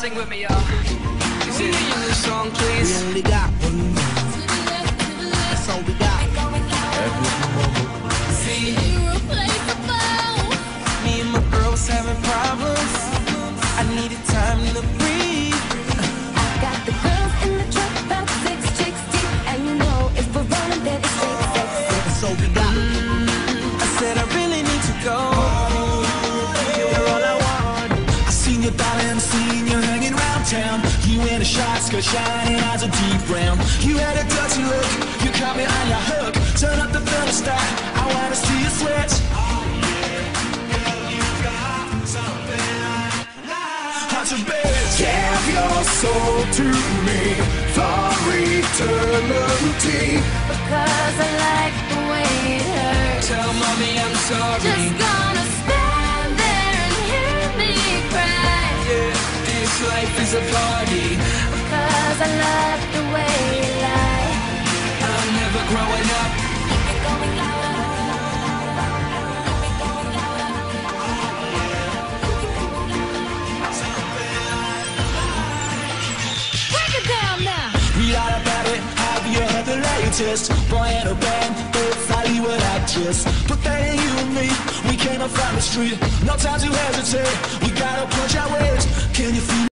Sing with me, y'all. Sing your new song, please. We only got one move. That's all we got. See, me and my girls having problems. I needed time to breathe. I got the girls in the truck, about six chicks deep, and you know if we're rolling, then it's straight sexy. That's all we got. I said I really need to go. You're all I want. I seen darling, You in a short skirt, shining eyes a deep brown. You had a dirty look, you caught me on your hook. Turn up the thermostat, I wanna see you sweat. Hot to bed, give your soul to me for eternity. Because I like the way it hurts. Tell mommy I'm sorry. Just gonna this life is a party. Because I love the way you lie. I'm never growing up. Break it down now. Read all about it, have you heard the latest? Boy and a band, it's Hollywood actress. But that ain't you and me, we came up from the street. No time to hesitate, we gotta punch our ways. Can you feel